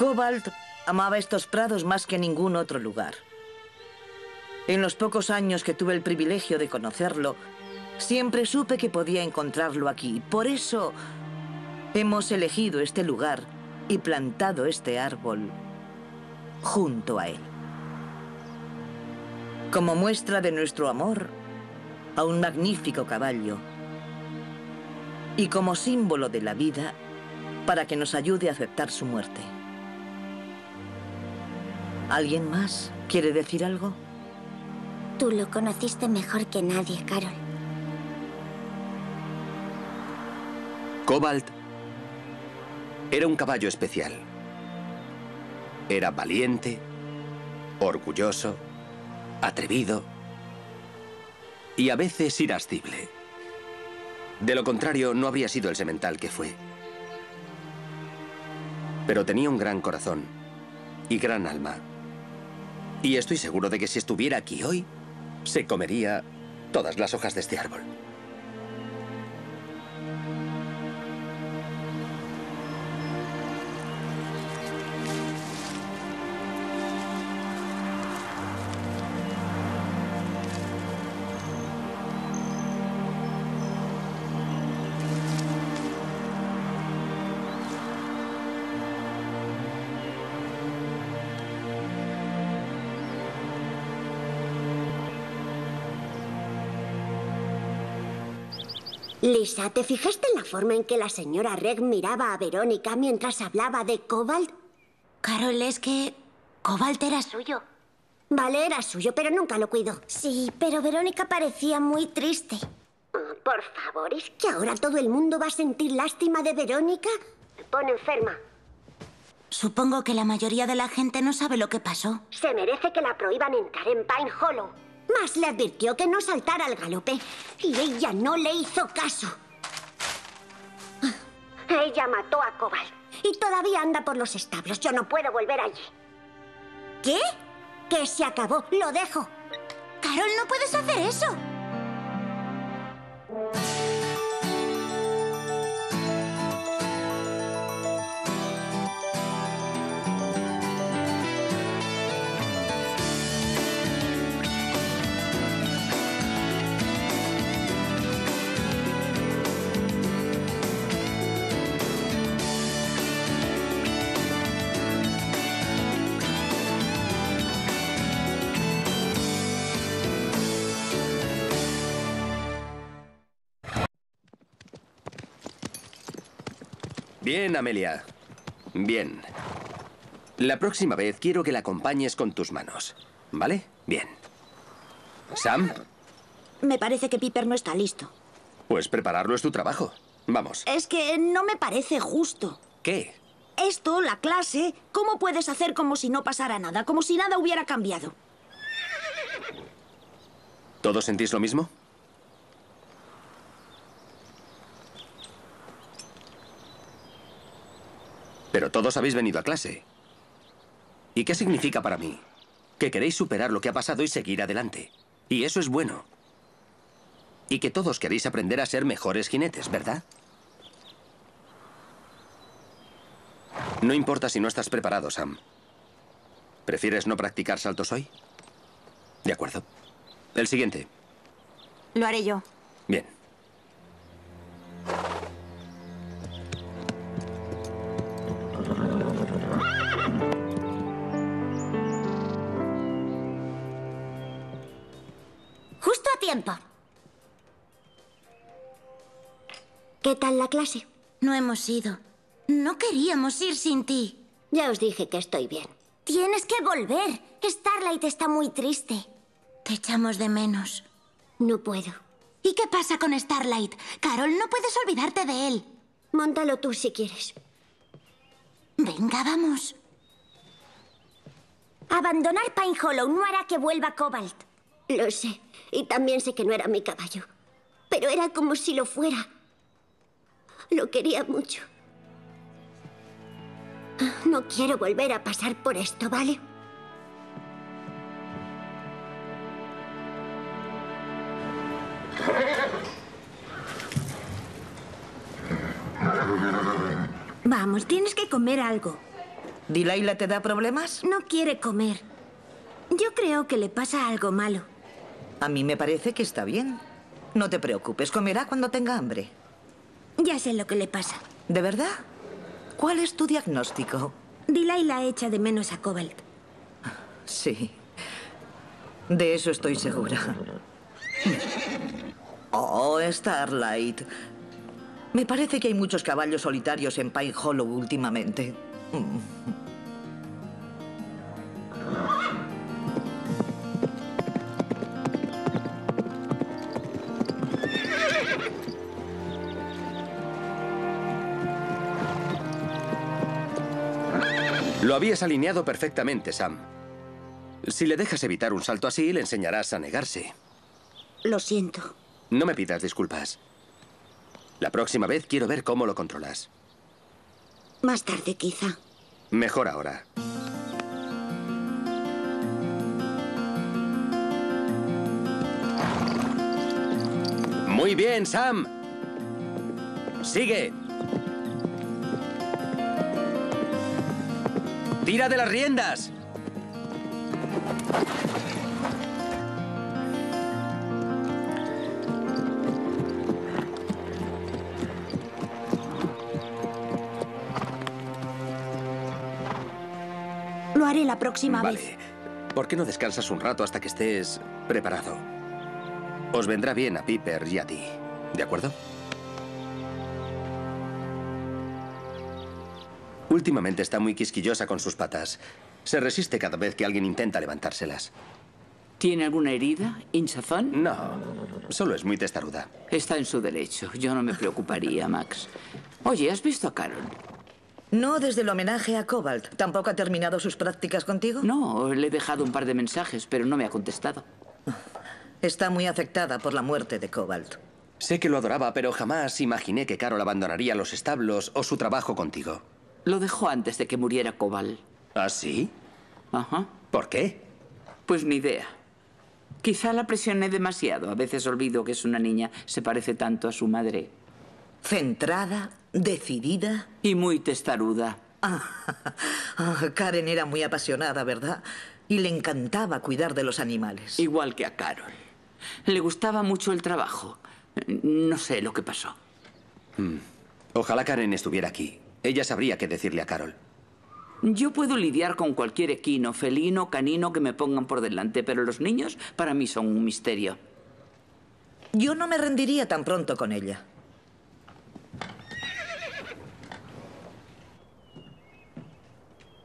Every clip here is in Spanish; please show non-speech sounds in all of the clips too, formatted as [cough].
Cobalt amaba estos prados más que ningún otro lugar. En los pocos años que tuve el privilegio de conocerlo, siempre supe que podía encontrarlo aquí. Por eso hemos elegido este lugar y plantado este árbol junto a él. Como muestra de nuestro amor a un magnífico caballo y como símbolo de la vida para que nos ayude a aceptar su muerte. ¿Alguien más quiere decir algo? Tú lo conociste mejor que nadie, Carol. Cobalt era un caballo especial. Era valiente, orgulloso, atrevido y a veces irascible. De lo contrario, no habría sido el semental que fue. Pero tenía un gran corazón y gran alma. Y estoy seguro de que si estuviera aquí hoy, se comería todas las hojas de este árbol. Lisa, ¿te fijaste en la forma en que la señora Reg miraba a Verónica mientras hablaba de Cobalt? Carol, es que Cobalt era suyo. Vale, era suyo, pero nunca lo cuidó. Sí, pero Verónica parecía muy triste. Oh, por favor, ¿es que ahora todo el mundo va a sentir lástima de Verónica? Me pone enferma. Supongo que la mayoría de la gente no sabe lo que pasó. Se merece que la prohíban entrar en Pine Hollow. Más le advirtió que no saltara al galope y ella no le hizo caso. Ella mató a Cobalt y todavía anda por los establos. Yo no puedo volver allí. ¿Qué? Que se acabó. Lo dejo. Carol, no puedes hacer eso. Bien, Amelia. Bien. La próxima vez quiero que la acompañes con tus manos. ¿Vale? Bien. Sam, Me parece que Piper no está listo. pues prepararlo es tu trabajo. Vamos. Es que no me parece justo. ¿Qué? Esto, la clase, ¿cómo puedes hacer como si no pasara nada? Como si nada hubiera cambiado. ¿Todos sentís lo mismo? Pero todos habéis venido a clase. ¿Y qué significa para mí? Que queréis superar lo que ha pasado y seguir adelante. Y eso es bueno. Y que todos queréis aprender a ser mejores jinetes, ¿verdad? No importa si no estás preparado, Sam. ¿Prefieres no practicar saltos hoy? De acuerdo. El siguiente. Lo haré yo. Bien. Tiempo. ¿Qué tal la clase? No hemos ido. No queríamos ir sin ti. Ya os dije que estoy bien. Tienes que volver. Starlight está muy triste. Te echamos de menos. No puedo. ¿Y qué pasa con Starlight? Carol, no puedes olvidarte de él. Móntalo tú si quieres. Venga, vamos. Abandonar Pine Hollow no hará que vuelva Cobalt. Lo sé. Y también sé que no era mi caballo. Pero era como si lo fuera. Lo quería mucho. No quiero volver a pasar por esto, ¿vale? Vamos, tienes que comer algo. ¿Dilaila te da problemas? No quiere comer. Yo creo que le pasa algo malo. A mí me parece que está bien. No te preocupes, comerá cuando tenga hambre. Ya sé lo que le pasa. ¿De verdad? ¿Cuál es tu diagnóstico? Delilah echa de menos a Cobalt. Sí. De eso estoy segura. Oh, Starlight. Me parece que hay muchos caballos solitarios en Pine Hollow últimamente. Lo habías alineado perfectamente, Sam. Si le dejas evitar un salto así, le enseñarás a negarse. Lo siento. No me pidas disculpas. La próxima vez quiero ver cómo lo controlas. Más tarde, quizá. Mejor ahora. Muy bien, Sam. Sigue. Tira de las riendas. Lo haré la próxima vez. Vale. ¿Por qué no descansas un rato hasta que estés preparado? Os vendrá bien a Piper y a ti. ¿De acuerdo? Últimamente está muy quisquillosa con sus patas. Se resiste cada vez que alguien intenta levantárselas. ¿Tiene alguna herida? ¿Hinchazón? No, solo es muy testaruda. Está en su derecho. Yo no me preocuparía, Max. Oye, ¿has visto a Carol? No desde el homenaje a Cobalt. ¿Tampoco ha terminado sus prácticas contigo? No, le he dejado un par de mensajes, pero no me ha contestado. Está muy afectada por la muerte de Cobalt. Sé que lo adoraba, pero jamás imaginé que Carol abandonaría los establos o su trabajo contigo. Lo dejó antes de que muriera Cobal. ¿Ah, sí? Ajá. ¿Por qué? Pues ni idea. Quizá la presioné demasiado. A veces olvido que es una niña. Se parece tanto a su madre. Centrada, decidida. Y muy testaruda. Ah, [laughs] ah, Karen era muy apasionada, ¿verdad? Y le encantaba cuidar de los animales. Igual que a Carol. Le gustaba mucho el trabajo. No sé lo que pasó. Ojalá Karen estuviera aquí. Ella sabría qué decirle a Carol. Yo puedo lidiar con cualquier equino, felino, canino que me pongan por delante, pero los niños para mí son un misterio. Yo no me rendiría tan pronto con ella.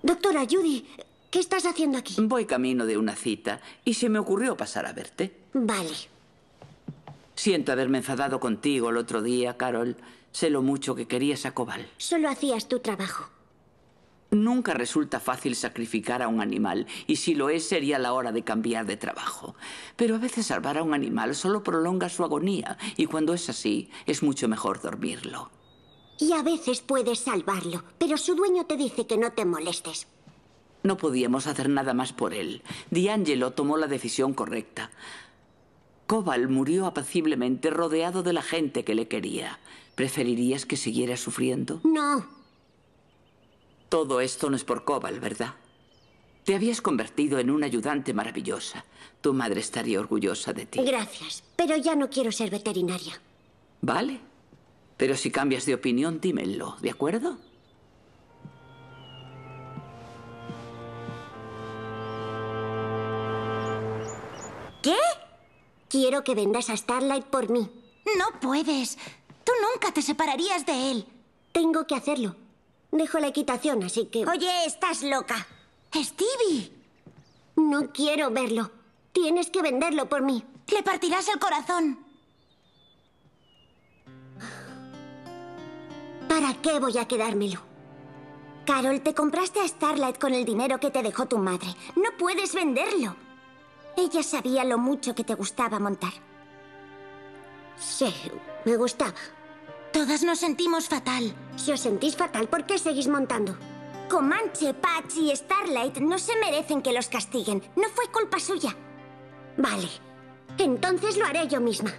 Doctora Judy, ¿qué estás haciendo aquí? Voy camino de una cita y se me ocurrió pasar a verte. Vale. Siento haberme enfadado contigo el otro día, Carol. Sé lo mucho que querías a Cobal. Solo hacías tu trabajo. Nunca resulta fácil sacrificar a un animal, y si lo es, sería la hora de cambiar de trabajo. Pero a veces salvar a un animal solo prolonga su agonía, y cuando es así, es mucho mejor dormirlo. Y a veces puedes salvarlo, pero su dueño te dice que no te molestes. No podíamos hacer nada más por él. D'Angelo tomó la decisión correcta. Cobal murió apaciblemente rodeado de la gente que le quería. ¿Preferirías que siguiera sufriendo? No. Todo esto no es por Cobal, ¿verdad? Te habías convertido en una ayudante maravillosa. Tu madre estaría orgullosa de ti. Gracias, pero ya no quiero ser veterinaria. Vale. Pero si cambias de opinión, dímelo, ¿de acuerdo? ¿Qué? Quiero que vendas a Starlight por mí. No puedes. Nunca te separarías de él. Tengo que hacerlo. Dejo la equitación, así que... Oye, estás loca. Stevie, No quiero verlo. Tienes que venderlo por mí. le partirás el corazón. ¿Para qué voy a quedármelo? Carol, te compraste a Starlight con el dinero que te dejó tu madre. No puedes venderlo. Ella sabía lo mucho que te gustaba montar. Sí, me gustaba. Todas nos sentimos fatal. Si os sentís fatal, ¿por qué seguís montando? Comanche, Patch y Starlight no se merecen que los castiguen. No fue culpa suya. Vale. Entonces lo haré yo misma.